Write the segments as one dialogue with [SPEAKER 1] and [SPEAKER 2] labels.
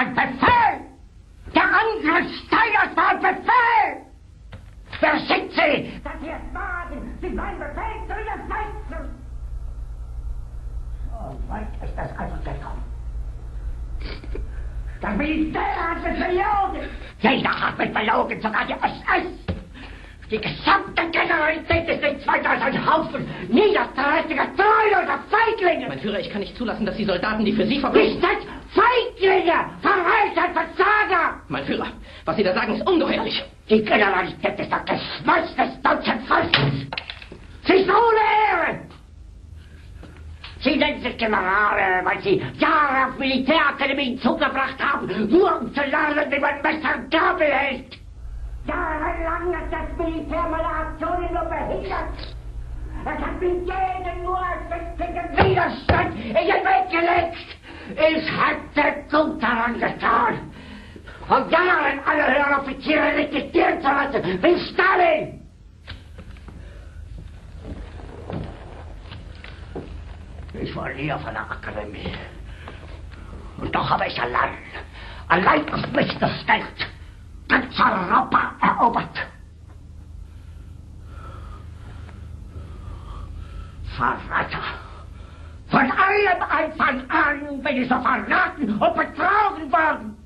[SPEAKER 1] Ein Befehl! Der Angriff Steiners war ein Befehl! Wer schickt Sie, dass Sie es wagen, sich meinen Befehl zu widersetzen? So weit ist das also gekommen. Das Militär hat mich belogen! Jeder hat mich belogen, sogar die SS! Die gesamte Generalität ist nichts weiter als ein Haufen niederträchtiger, treuloser Feiglinge!
[SPEAKER 2] Mein Führer, ich kann nicht zulassen, dass die Soldaten, die für Sie verbringen...
[SPEAKER 1] seid Feiglinge! Verreiter, Versager!
[SPEAKER 2] Mein Führer, was Sie da sagen, ist ungeheuerlich.
[SPEAKER 1] Die Generalität ist das Geschmeiß des deutschen Volkes! Sie ist ohne Ehre! Sie nennen sich Generale, weil Sie Jahre auf Militärakademien zugebracht haben, nur um zu lernen, wie man Messer und Gabel hält! Jahrelang hat das Militär meine Aktionen nur behindert! Es hat mir jeden nur winzigen Widerstand in den Weg gelegt! Ich hätte gut daran getan, von Jahren alle höheren Offiziere liquidieren zu lassen, wie Stalin! Ich war nie auf einer Akademie. Und doch habe ich allein, allein auf mich gestellt, ganz Europa erobert. Verräter! Von allem Anfang an bin ich so verraten und betrogen worden.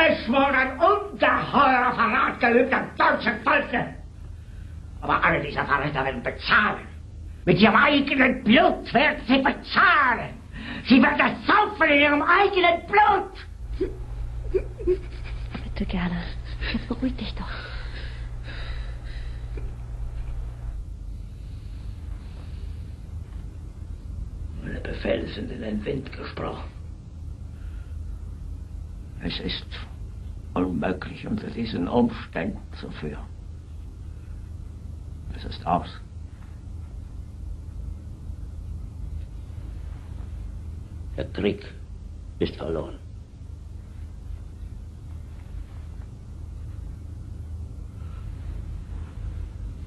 [SPEAKER 1] Es wurde ein ungeheurer Verrat geübt am deutschen Volke. Aber alle diese Verräter werden bezahlen. Mit ihrem eigenen Blut werden sie bezahlen. Sie werden es saufen in ihrem eigenen Blut.
[SPEAKER 3] Bitte gerne. Jetzt beruhig dich doch.
[SPEAKER 4] Meine Befehle sind in den Wind gesprochen. Es ist unmöglich, unter diesen Umständen zu führen. Es ist aus. Der Krieg ist verloren.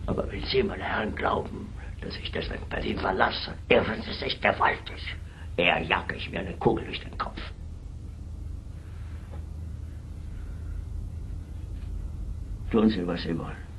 [SPEAKER 4] Aber wenn Sie, meine Herren, glauben, dass ich deswegen Berlin verlasse, irren Sie sich gewaltig. Eher jage ich mir eine Kugel durch den Kopf. Tun Sie, was Sie wollen.